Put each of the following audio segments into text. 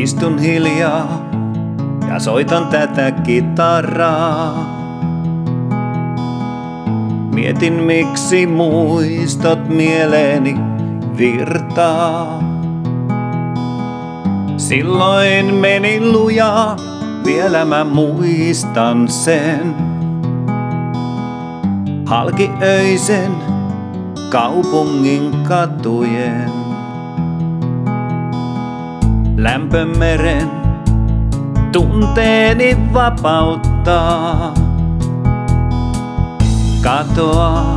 Istun hiljaa ja soitan tätä kitaraa. Mietin miksi muistot mieleeni virtaa. Silloin meni lujaa, vielä mä muistan sen. Halki öisen kaupungin katujen. Lämpömeren tunteeni vapauttaa. Katoaa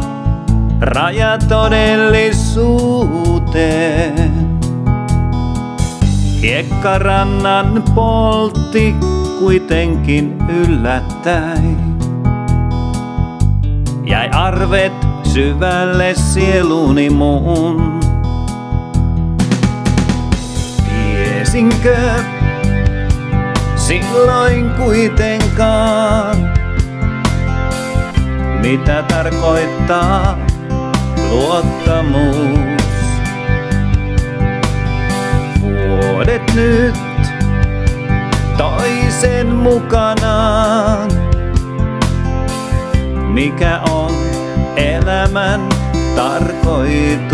raja todellisuuteen. Hiekkarannan poltti kuitenkin yllättäen. Jäi arvet syvälle sieluni muun. Tiesinkö silloin kuitenkaan, mitä tarkoittaa luottamus. Vuodet nyt toisen mukanaan, mikä on elämän tarkoitus.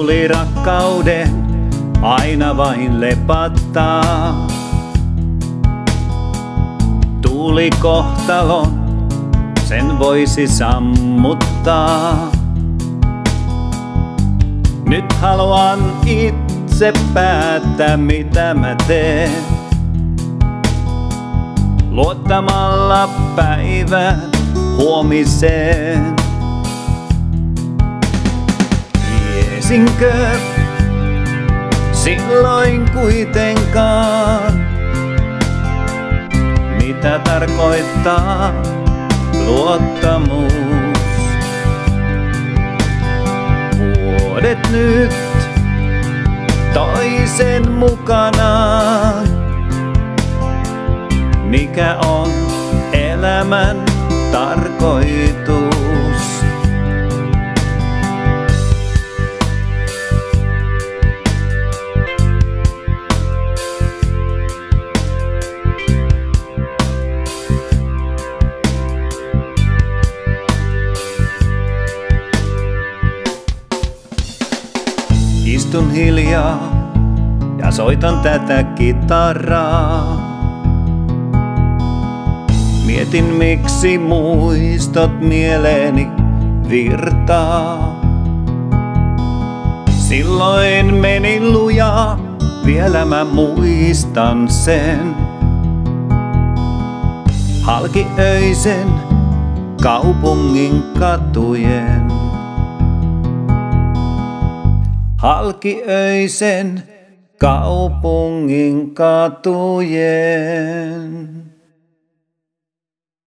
Tuli rakkauden aina vain lepattaa. Tuli kohtalon, sen voisi sammuttaa. Nyt haluan itse päättää mitä mä teen. Luottamalla päivän huomiseen. Tiesinkö silloin kuitenkaan, mitä tarkoittaa luottamus. Vuodet nyt toisen mukanaan, mikä on elämän tarkoitus. Istun hiljaa ja soitan tätä kitaraa. Mietin miksi muistot mieleeni virtaa. Silloin meni lujaa, vielä mä muistan sen. Halki öisen kaupungin katujen. Halki öisen kaupungin katujen.